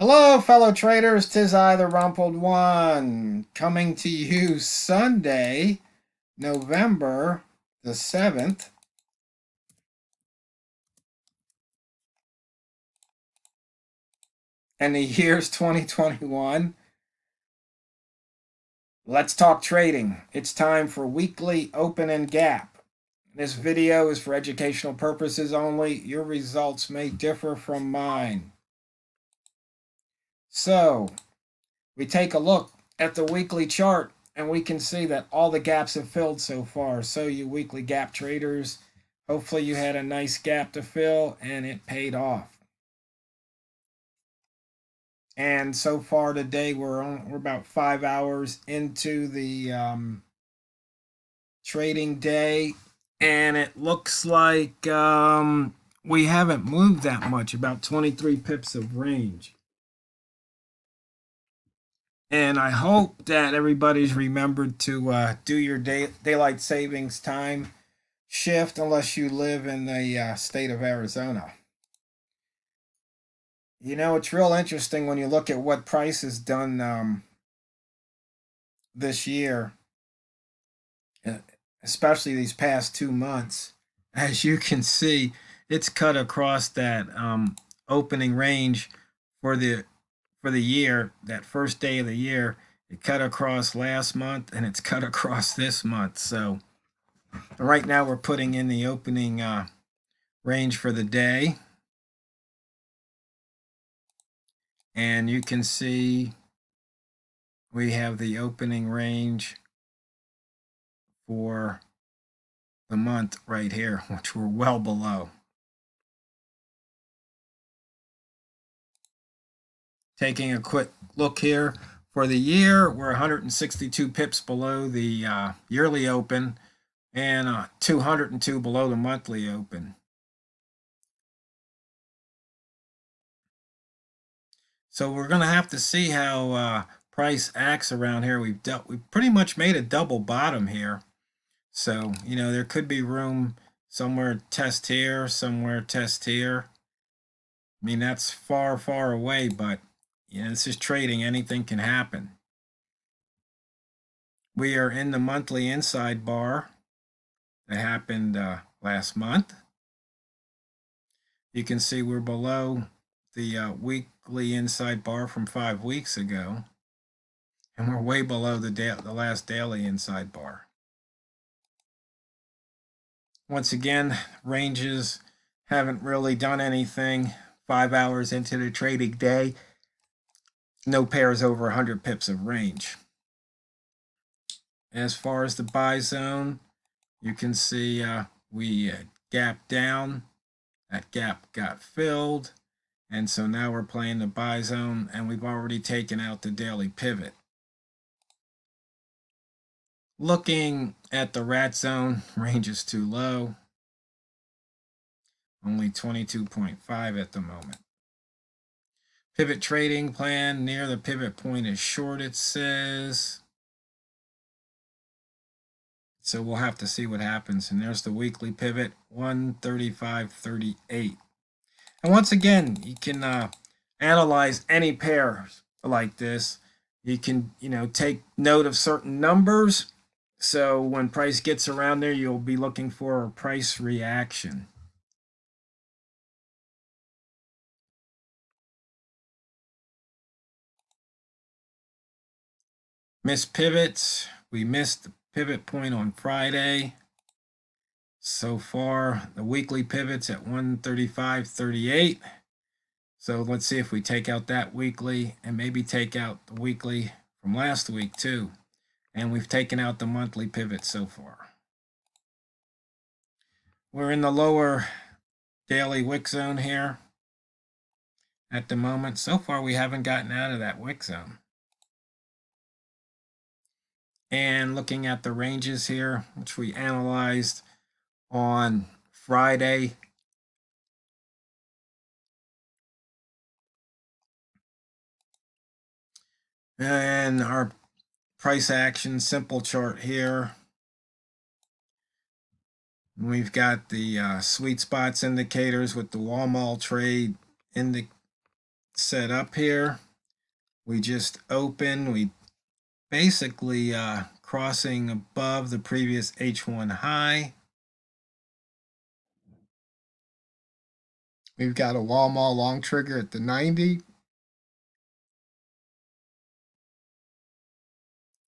Hello, fellow traders. Tis I, the Rumpled One, coming to you Sunday, November the 7th. And the year's 2021. Let's talk trading. It's time for weekly open and gap. This video is for educational purposes only. Your results may differ from mine. So we take a look at the weekly chart and we can see that all the gaps have filled so far. So you weekly gap traders, hopefully you had a nice gap to fill and it paid off. And so far today, we're on, we're about five hours into the um, trading day, and it looks like um, we haven't moved that much, about 23 pips of range. And I hope that everybody's remembered to uh, do your day, daylight savings time shift unless you live in the uh, state of Arizona. You know, it's real interesting when you look at what price has done um, this year, especially these past two months. As you can see, it's cut across that um, opening range for the for the year, that first day of the year, it cut across last month and it's cut across this month. So right now we're putting in the opening uh, range for the day. And you can see we have the opening range for the month right here, which we're well below. Taking a quick look here for the year, we're 162 pips below the uh, yearly open and uh, 202 below the monthly open. So we're going to have to see how uh, price acts around here. We've dealt, we've pretty much made a double bottom here. So, you know, there could be room somewhere test here, somewhere test here. I mean, that's far, far away, but you know, this is trading. Anything can happen. We are in the monthly inside bar that happened uh, last month. You can see we're below the uh, weekly inside bar from five weeks ago. And we're way below the, the last daily inside bar. Once again, ranges haven't really done anything five hours into the trading day no pairs over 100 pips of range. As far as the buy zone, you can see uh, we uh, gap down. That gap got filled. And so now we're playing the buy zone and we've already taken out the daily pivot. Looking at the rat zone, range is too low. Only 22.5 at the moment. Pivot trading plan near the pivot point is short, it says. So we'll have to see what happens. And there's the weekly pivot, 135.38. And once again, you can uh, analyze any pair like this. You can, you know, take note of certain numbers. So when price gets around there, you'll be looking for a price reaction. Missed pivots. We missed the pivot point on Friday. So far, the weekly pivots at 135.38. So let's see if we take out that weekly and maybe take out the weekly from last week too. And we've taken out the monthly pivot so far. We're in the lower daily wick zone here at the moment. So far, we haven't gotten out of that wick zone. And looking at the ranges here, which we analyzed on Friday. And our price action simple chart here. We've got the uh, sweet spots indicators with the Walmart trade in the set up here. We just open, we basically uh, crossing above the previous H1 high. We've got a Walmart long trigger at the 90.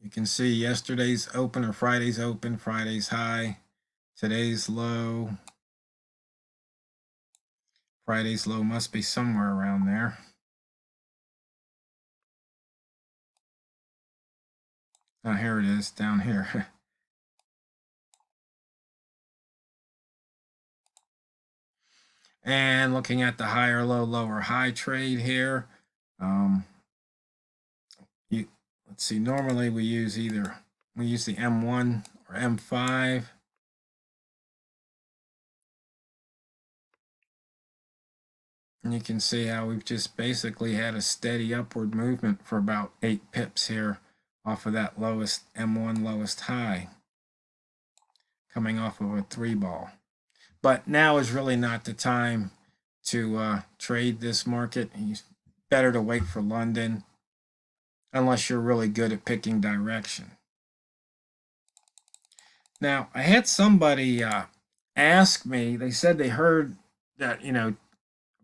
You can see yesterday's open or Friday's open, Friday's high, today's low. Friday's low must be somewhere around there. Oh, here it is down here. and looking at the higher low, lower high trade here. Um, you, let's see, normally we use either, we use the M1 or M5. And you can see how we've just basically had a steady upward movement for about eight pips here off of that lowest M1 lowest high coming off of a three ball. But now is really not the time to uh, trade this market. It's better to wait for London unless you're really good at picking direction. Now, I had somebody uh, ask me, they said they heard that, you know,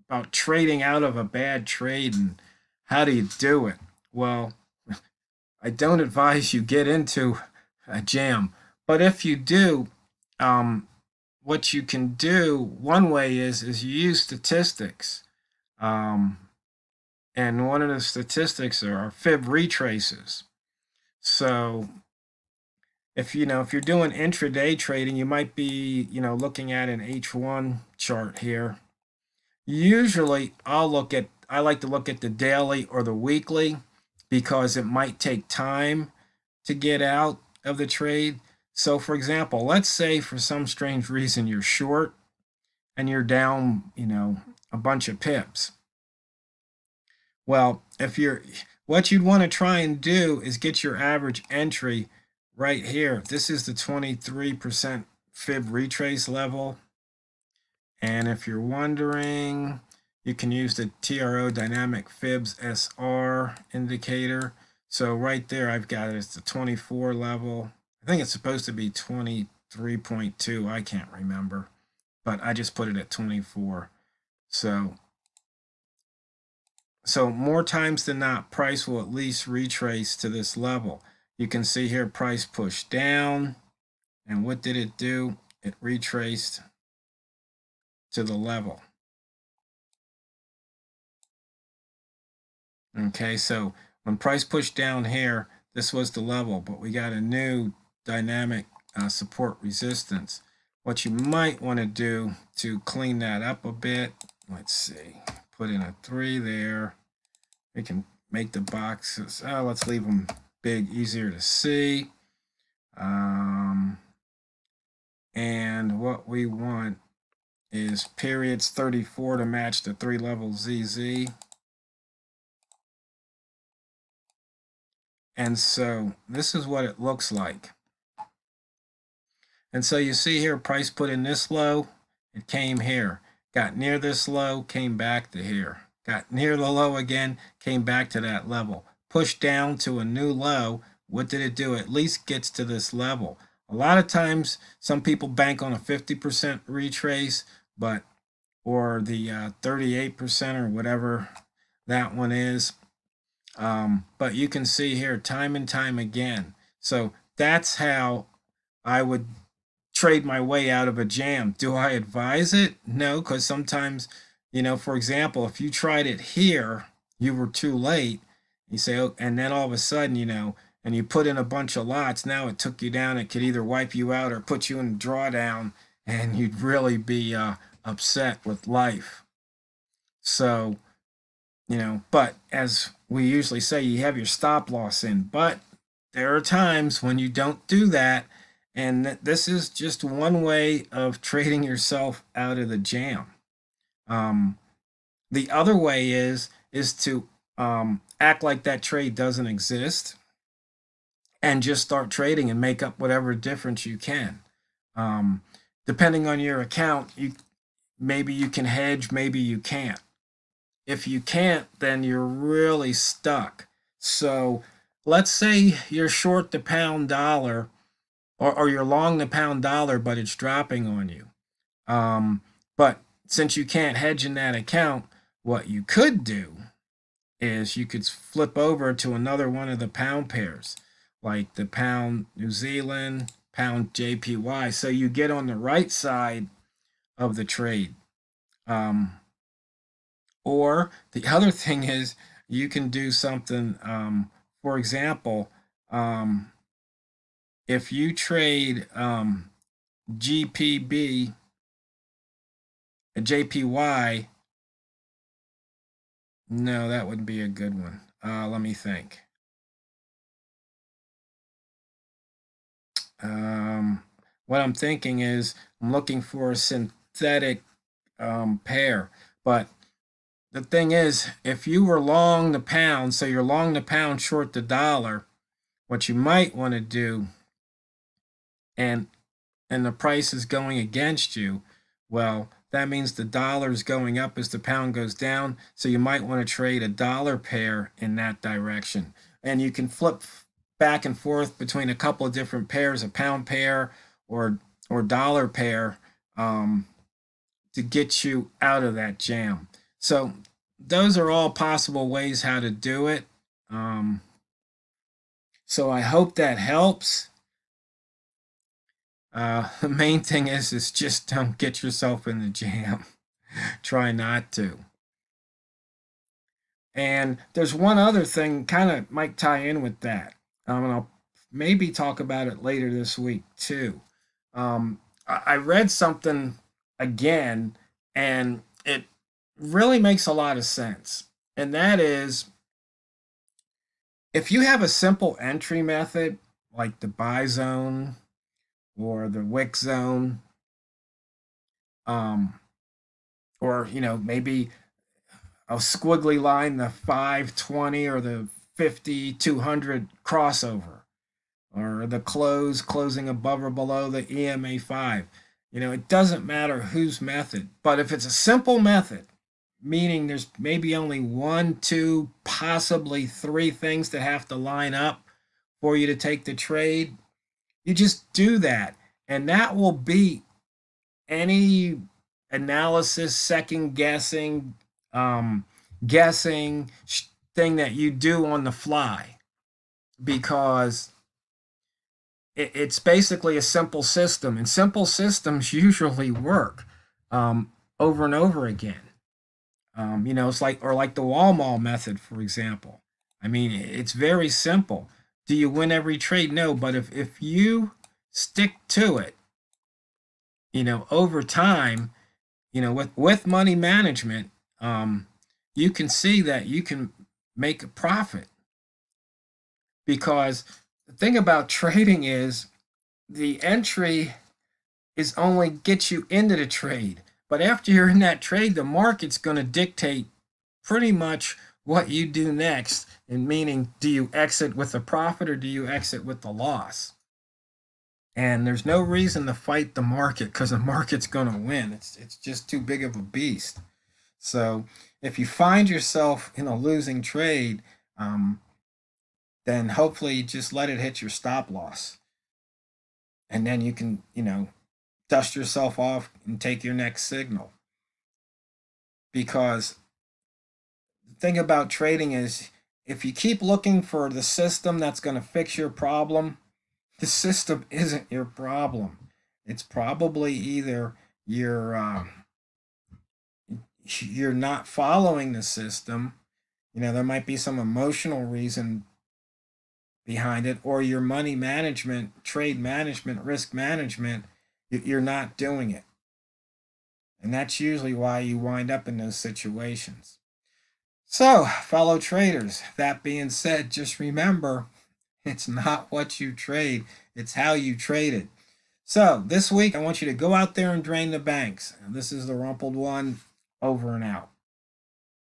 about trading out of a bad trade and how do you do it? Well, I don't advise you get into a jam. But if you do, um, what you can do one way is is you use statistics, um, and one of the statistics are fib retraces. So if you know if you're doing intraday trading, you might be you know looking at an H1 chart here. Usually, I'll look at I like to look at the daily or the weekly because it might take time to get out of the trade. So, for example, let's say for some strange reason you're short and you're down, you know, a bunch of pips. Well, if you're what you'd want to try and do is get your average entry right here. This is the 23% fib retrace level. And if you're wondering, you can use the TRO Dynamic Fibs SR indicator. So right there, I've got it. It's the 24 level. I think it's supposed to be 23.2. I can't remember, but I just put it at 24. So, so more times than not, price will at least retrace to this level. You can see here, price pushed down. And what did it do? It retraced to the level. Okay, so when price pushed down here, this was the level, but we got a new dynamic uh, support resistance. What you might want to do to clean that up a bit, let's see, put in a three there. We can make the boxes, oh, let's leave them big, easier to see. Um, and what we want is periods 34 to match the three level ZZ. And so this is what it looks like. And so you see here, price put in this low, it came here. Got near this low, came back to here. Got near the low again, came back to that level. Pushed down to a new low. What did it do? At least gets to this level. A lot of times, some people bank on a 50% retrace, but or the uh, 38% or whatever that one is. Um, but you can see here time and time again. So that's how I would trade my way out of a jam. Do I advise it? No, because sometimes, you know, for example, if you tried it here, you were too late. You say, oh, and then all of a sudden, you know, and you put in a bunch of lots, now it took you down. It could either wipe you out or put you in drawdown, and you'd really be uh, upset with life. So, you know, but as we usually say you have your stop loss in, but there are times when you don't do that. And this is just one way of trading yourself out of the jam. Um, the other way is is to um, act like that trade doesn't exist and just start trading and make up whatever difference you can. Um, depending on your account, you maybe you can hedge, maybe you can't. If you can't, then you're really stuck. So let's say you're short the pound dollar or, or you're long the pound dollar, but it's dropping on you. Um, but since you can't hedge in that account, what you could do is you could flip over to another one of the pound pairs, like the pound New Zealand, pound JPY. So you get on the right side of the trade. Um, or the other thing is you can do something, um, for example, um, if you trade um, GPB, JPY, no, that would be a good one. Uh, let me think. Um, what I'm thinking is I'm looking for a synthetic um, pair, but the thing is, if you were long the pound, so you're long the pound, short the dollar, what you might want to do, and and the price is going against you, well, that means the dollar is going up as the pound goes down. So you might want to trade a dollar pair in that direction. And you can flip back and forth between a couple of different pairs, a pound pair or or dollar pair, um, to get you out of that jam. So those are all possible ways how to do it. Um, so I hope that helps. Uh, the main thing is is just don't get yourself in the jam. Try not to. And there's one other thing kind of might tie in with that. Um, and I'll maybe talk about it later this week too. Um, I, I read something again, and it really makes a lot of sense. And that is if you have a simple entry method like the buy zone or the wick zone um or you know maybe a squiggly line the 520 or the 50 200 crossover or the close closing above or below the EMA 5 you know it doesn't matter whose method but if it's a simple method meaning there's maybe only one two possibly three things that have to line up for you to take the trade. You just do that, and that will beat any analysis, second guessing, um, guessing thing that you do on the fly. Because it, it's basically a simple system, and simple systems usually work um, over and over again. Um, you know, it's like, or like the wall mall method, for example. I mean, it's very simple. Do you win every trade? No, but if, if you stick to it, you know, over time, you know, with, with money management, um, you can see that you can make a profit. Because the thing about trading is the entry is only get you into the trade. But after you're in that trade, the market's going to dictate pretty much what you do next, and meaning do you exit with a profit or do you exit with the loss? And there's no reason to fight the market because the market's going to win. It's it's just too big of a beast. So if you find yourself in a losing trade, um, then hopefully just let it hit your stop loss, and then you can you know dust yourself off and take your next signal. Because the thing about trading is if you keep looking for the system that's going to fix your problem, the system isn't your problem. It's probably either you're uh, you're not following the system. You know, there might be some emotional reason behind it, or your money management, trade management, risk management, you're not doing it. And that's usually why you wind up in those situations. So, fellow traders, that being said, just remember it's not what you trade, it's how you trade it. So, this week, I want you to go out there and drain the banks. And This is the rumpled one over and out.